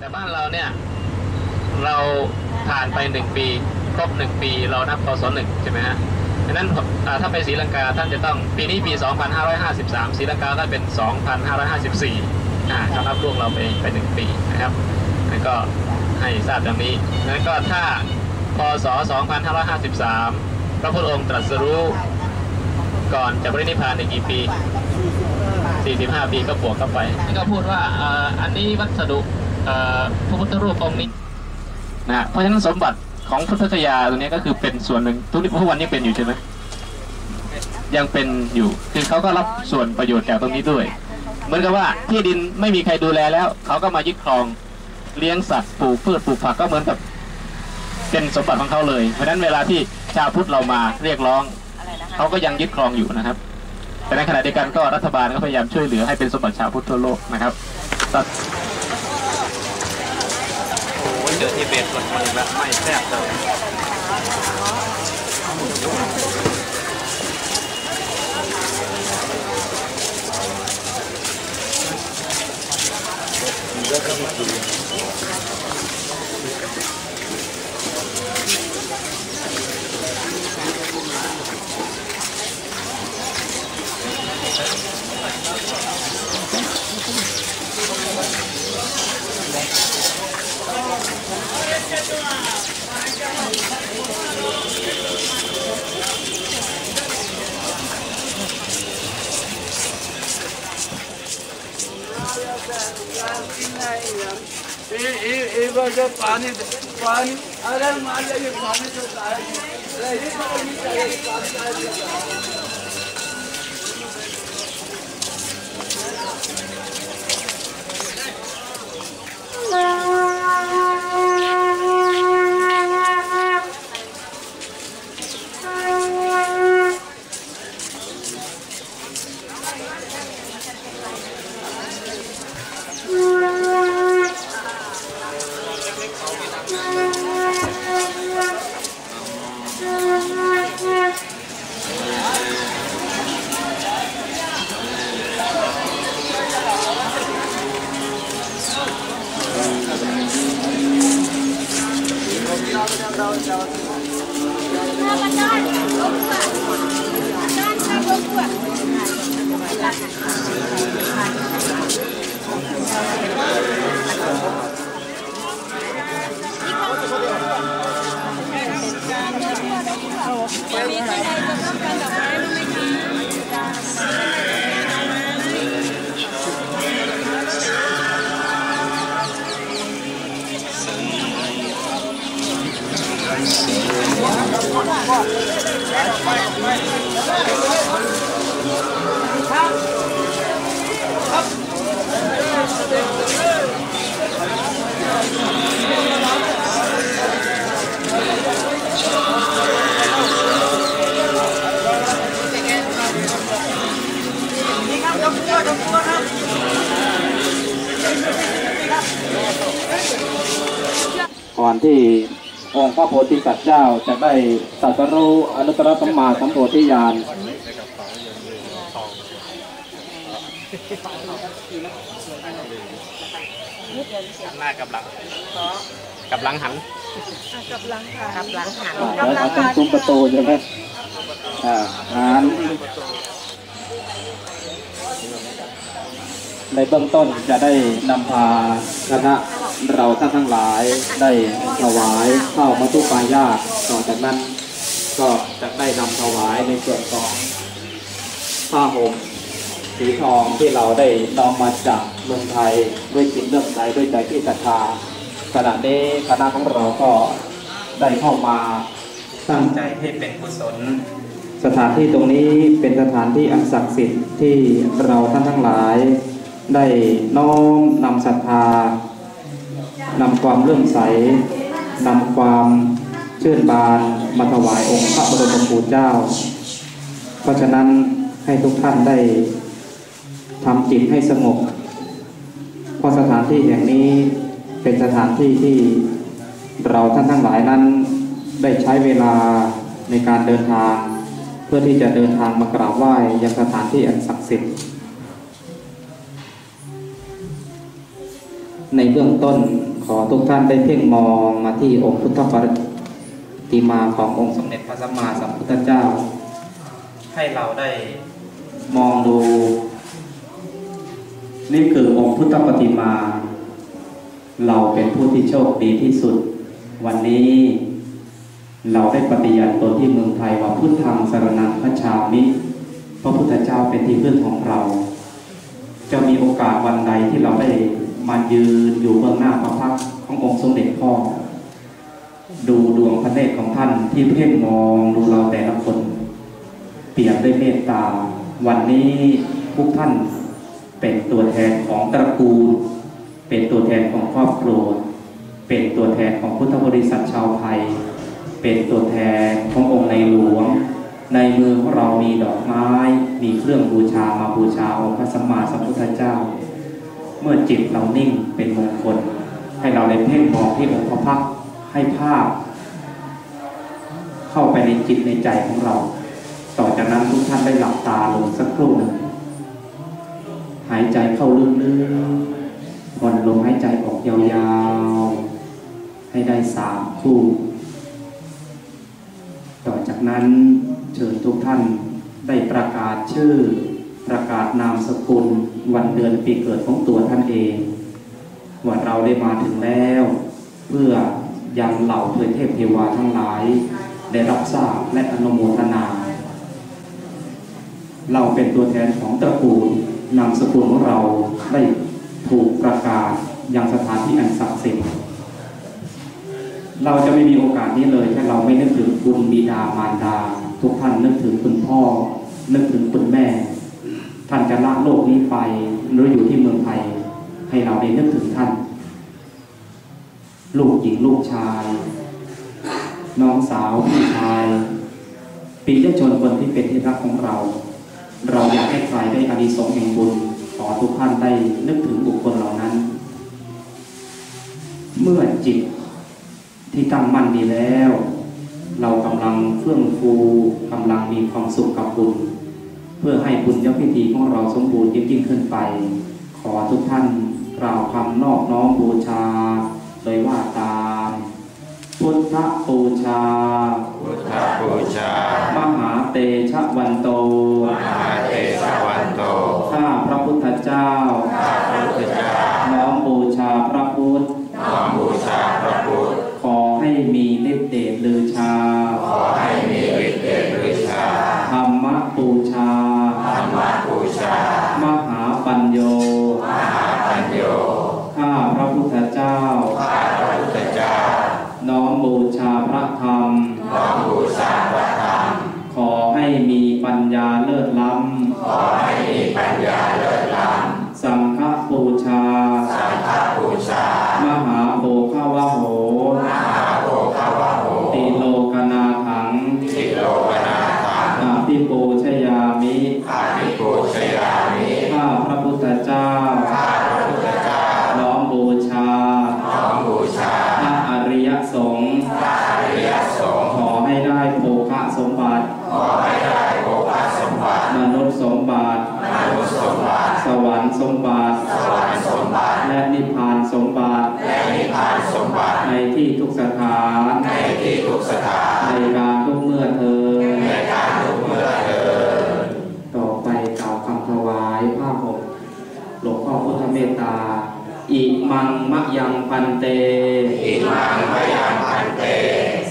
แต่บ้านเราเนี่ย เราผ่านไปหนึ่งปีครบหนึ่งปี เรานับพศหนึ่งใช่ไหมฮะดังนั้นถ้าไปศรีลังกาท่านจะต้องปีนี้ปี 2553ศรีลังกาท่านเป็น 2554อ่าเขานับล่วงเราไปไปหนึ่งปีนะครับนั่นก็ให้ทราบดังนี้นั้นก็ถ้าพศ 2553 พระพุทธองค์ตรัสรู้ก่อนจะปรินิพพานในกี่ปี 45 ปีก็บวกเข้าไปนี่ก็พูดว่าอ่ออันนี้วัสดุ พระพุทธรูปองค์นี้นะเพราะฉะนั้นสมบัติของพุทธคยาตัวนี้ก็คือเป็นส่วนหนึ่งทุกทุกวันนี้เป็นอยู่ใช่ไหมยังเป็นอยู่คือเขาก็รับส่วนประโยชน์จากตรงนี้ด้วย เหมือนกับว่าที่ดินไม่มีใครดูแลแล้ว เขาก็มายึดครองเลี้ยงสัตว์ปลูกพืชปลูกผักก็เหมือนกับเป็นสมบัติของเขาเลย เพราะฉะนั้นเวลาที่ชาวพุทธเรามาเรียกร้องเขาก็ยังยึดครองอยู่นะครับ แต่ในขณะเดียวกันก็รัฐบาลก็พยายามช่วยเหลือให้เป็นสมบัติชาวพุทธทั่วโลกนะครับ เจอที่เบสคนคนแบบไม่แซ่บเลย एक पानी अरे मान लीजिए पानी तो ก่อนที่องค์พระโพธิสัตว์เจ้าจะได้ตรัสรู้อนุตตรสัมมาสัมโพธิญาณหน้ากับหลังกับหลังหันกับหลังหันแล้วกำลัเอางตรงหันซุ้มประตูใช่ไหมอ่าหัน ในเบื้องต้นจะได้นำพาคณะเราท่านทั้งหลายได้ถวายข้าวมัทุปายาตต่อจากนั้นก็จะได้นำถวายในส่วนของผ้าห่มสีทองที่เราได้น้อมมาจากเมืองไทยด้วยจิตเลื่อมใสด้วยใจที่ศรัทธาขณะนี้คณะของเราก็ได้เข้ามาตั้งใจให้เป็นกุศลสถานที่ตรงนี้เป็นสถานที่อันศักดิ์สิทธิ์ที่เราท่านทั้งหลาย ได้น้อมนำศรัทธานำความเลื่อมใสนำความเชื่นบานมาถวายองค์พระบรมครูเจ้า เพราะฉะนั้นให้ทุกท่านได้ทำจิตให้สงบเพราะสถานที่แห่งนี้เป็นสถานที่ที่เราท่านทั้งหลายนั้นได้ใช้เวลาในการเดินทาง เพื่อที่จะเดินทางมากราบไหว้ยังสถานที่อันศักดิ์สิทธิ์ ในเบื้องต้นขอทุกท่านได้เพ่งมองมาที่องค์พุทธปฏิมาขององค์สมเด็จพระสัมมาสัมพุทธเจ้า ให้เราได้มองดู นี่คือองค์พุทธปฏิมา เราเป็นผู้ที่โชคดีที่สุด วันนี้เราได้ปฏิญาณตนที่เมืองไทยว่าพุทธังสารนังพระชามิพระพุทธเจ้าเป็นที่พึ่งของเรา จะมีโอกาสวันใดที่เราได้ มายืนอยู่เบื้องหน้าพระพักตร์ขององค์สมเด็จพ่อ ดูดวงพระเนตรของท่านที่เพ่งมองดูเราแต่ละคน เปรียบด้วยเมตตา วันนี้ทุกท่านเป็นตัวแทนของตระกูล เป็นตัวแทนของครอบครัว เป็นตัวแทนของพุทธบริษัทชาวไทย เป็นตัวแทนขององค์ในหลวง ในมือของเรามีดอกไม้ มีเครื่องบูชามาบูชาองค์พระสัมมาสัมพุทธเจ้า เมื่อจิตเรานิ่งเป็นมงคล ให้เราได้เพ่งมองที่องค์พระพักให้ภาพ เข้าไปในจิตในใจของเรา ต่อจากนั้นทุกท่านได้หลับตาลงสักครู่หนึ่งหายใจเข้าลึกๆผ่อนลมหายใจออกยาวๆ ให้ได้สามคู่ ต่อจากนั้นเชิญทุกท่านได้ประกาศชื่อ ประกาศนามสกุลวันเดือนปีเกิดของตัวท่านเองว่าเราได้มาถึงแล้ว เพื่อยังเหล่าเทวเทพเทวาทั้งหลาย ได้รับทราบและอนุโมทนา เราเป็นตัวแทนของตระกูลนามสกุลของเราได้ถูกประกาศยังสถานที่อันศักดิ์สิทธิ์เราจะไม่มีโอกาสนี้เลยถ้าเราไม่นึกถึงคุณบิดามารดา ทุกท่านนึกถึงคุณพ่อ นึกถึงคุณแม่ ท่านจะละโลกนี้ไปหรืออยู่ที่เมืองไทย ให้เราได้นึกถึงท่าน ลูกหญิงลูกชาย น้องสาวพี่ชายปีเจ้าชนคนที่เป็นที่รักของเรา เราอยากให้ใครได้อานิสงส์แห่งบุญขอทุกท่านได้นึกถึงบุคคลเหล่านั้น เมื่อจิตที่ตั้งมั่นดีแล้ว เรากำลังเฟื่องฟูกำลังมีความสุขกับบุญ เพื่อให้บุญยพิธีของเราสมบูรณ์ยิ่งขึ้นไป ขอทุกท่านกล่าวคำนอบน้อมบูชา โดยว่าตามพุทธบูชา พุทธบูชา มหาเตชะวันโต มหาเทศวันโต ข้าพระพุทธเจ้า ข้าพระพุทธเจ้า น้อมบูชาพระพุทธ น้อมบูชาพระพุทธ ขอให้มีฤทธิเดชลือชา ขอให้มีฤทธิ์เดชฤทธา ธรรมบูชา ธรรมบูชา มหาปัญโย มหาปัญโย ข้าพระพุทธเจ้า ข้าพระพุทธเจ้า น้อมบูชาพระธรรม น้อมบูชาพระธรรม ขอให้มีปัญญาเลิศล้ ขอให้มีปัญญาเลิศล้ำ สังฆบูชาำสังฆบูชาม หาโภคา วะโหมหาโภควะโหติโลกนาถังทิโลกนาถังอาภิปูชยามิอาภิปูชยามิข้าพระพุทธเจ้าข้าพระพุทธเจ้าน้อมบูชาน้อมบูชาพระอริยสงฆ์พระอริยสงฆ์ขอให้ได้โภคะสมบัติขอให้ได้โภคสมบัติมนุษย์สมบัติมนุษย์สมบัติสวรรค์สมบัติสวรรค์สมบัติและนิพพานสมบัติ และนิพพานสมบัติ ในที่ทุกสถานในที่ทุกสถานในการทุกเมื่อเธอญในการทุกเมื่อเถิดต่อไปกล่าวคำถวายผ้าห่มหลวงพ่อพุทธเมตตาอิมังมะยังพันเต อิมังพยังพันเต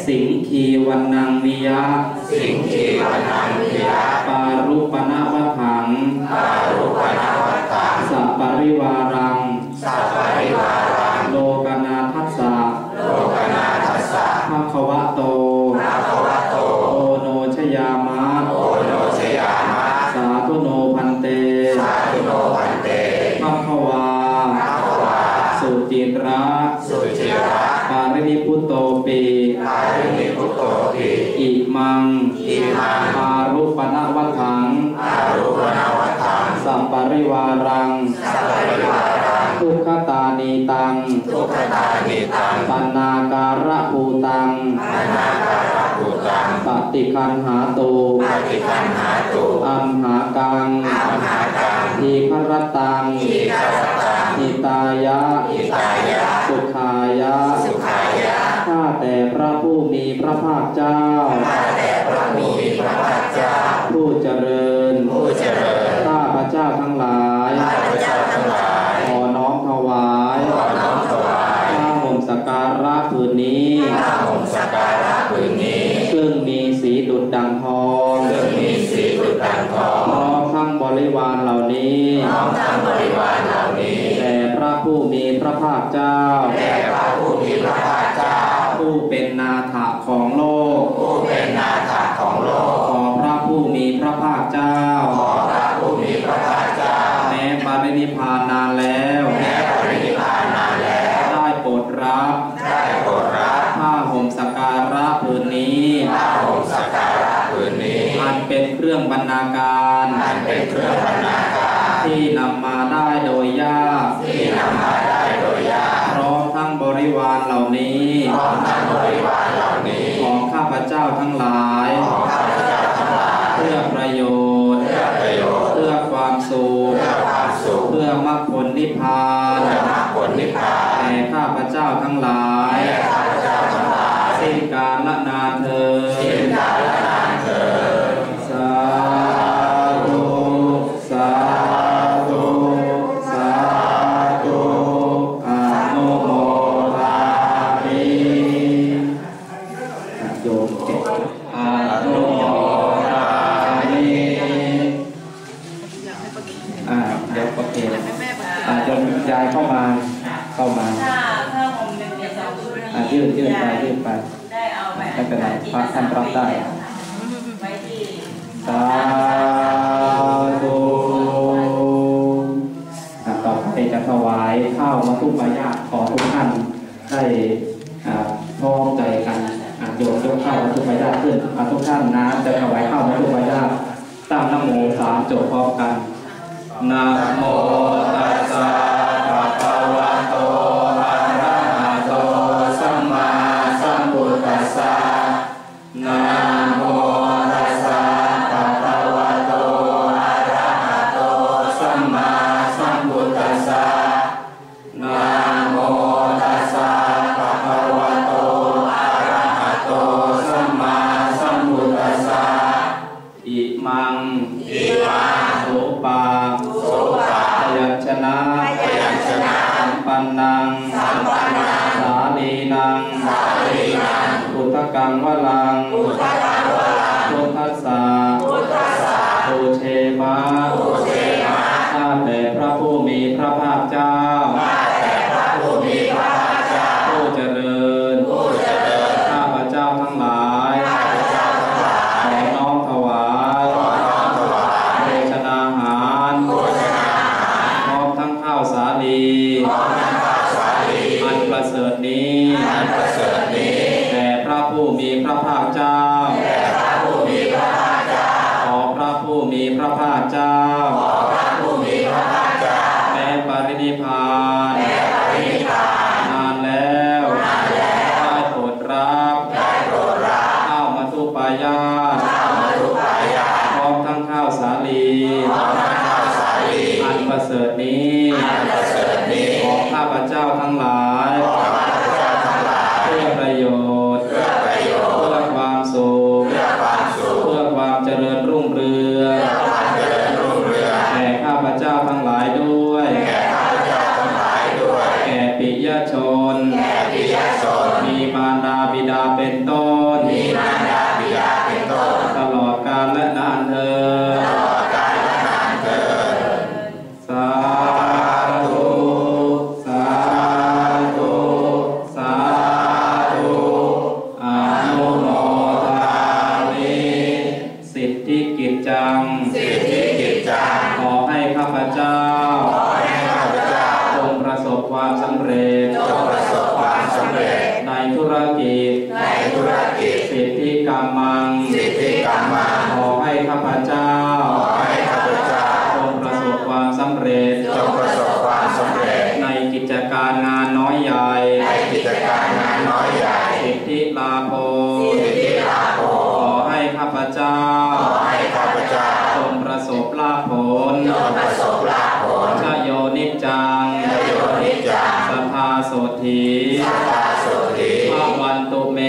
สิงคีวันนังวิยะ สิงคีวนังพิยะ ปารุปนาวัถังอารุปนาวัตตัง สัปปริวารัง วะโตภะคะวะโตโอโนชยามะโอโนชยามะสาธุโนพันเตสาธุโนพันเตภะคะวาภะคะวาสุจิตระสุจิระปารินิพุตโตปีปารินิพุตโตภิอิมังอิมังอารุปนาวัถังอารุปนาวัตตังสัปปริวารังสัพพะริวารัง ทุกขตานีตัง ทุกขตานิตังปันนาการะภูตังอนาการะภูตัง ปฏิคันหาตูปฏิคันหาตุอัมหากังอัมหากังทีฆรตังทีฆรตังหิตายะหิตายะ สุขายะ สุขายะ ข้าแต่พระผู้มีพระภาคเจ้า ริวารเหล่านี้พร้อมทั้งบริวารเหล่านี้แด่พระผู้มีพระภาคเจ้าแด่พระผู้มีพระภาคเจ้า ผู้เป็นนาถะของโลก ผู้เป็นนาถาของโลก ขอพระผู้มีพระภาคเจ้า ขอพระผู้มีพระภาคเจ้า แม้ปรินิพพานนานแล้วแม้ปรินิพพานนานแล้ว ได้โปรดรับได้โปรดรับผ้าห่มสักการะผืนนี้ผ้าห่มสักการะผืนนี้ อันเป็นเครื่องบรรณาการ ที่นำมาได้โดยยากที่นำมาได้โดยยากพร้อมทั้งบริวารเหล่านี้พร้อมทั้งบริวารเหล่านี้ ของข้าพเจ้าทั้งหลายของข้าพเจ้าทั้งหลายเพื่อประโยชน์เพื่อประโยชน์เพื่อความสุขเพื่อความสุขเพื่อมรรคผลนิพพานเพื่อมรรคผลนิพพานแก่ข้าพเจ้าทั้งหลาย เข้ามาถ้าถ้าผมเป็นเด็กสาวผู้อ่ายื่นยื่นไปยื่นไปได้เอาไปไม่เป็นไรพระท่านรับได้ไว้ที่สาธุอะต่อไปจะถวายข้าวมาทุกปายาตขอทุกท่านได้อ่าพร้อมใจกันอะโยนยกข้าวมาทุกปายาตขึ้นอะทุกท่านนะจะถวายข้าวมาทุกปายาตตั้งนะโมสามจบพร้อมกันนะโม มั ธุรกิจ สิทธิกรรมัง สิทธิกรรมัง ขอให้ข้าพเจ้า ขอให้ข้าพเจ้าจงประสบความสำเร็จ จงประสบความสำเร็จ ในกิจการงานน้อยใหญ่ ในกิจการงานน้อยใหญ่ สิทธิลาโภสิทธิลาภขอให้ข้าพเจ้า ขอให้ข้าพเจ้าจงประสบลาภผลจงประสบลาภผลชโยนิจจังชโยสัทธาโสธีภาวันตุเม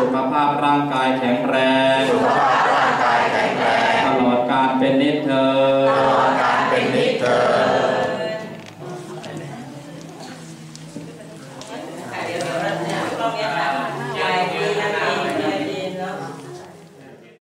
สุขภาพร่างกายแข็งแรง สุขภาพร่างกายแข็งแรง ตลอดการเป็นนิเธอตลอดการเป็นนิเธอ